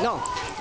No.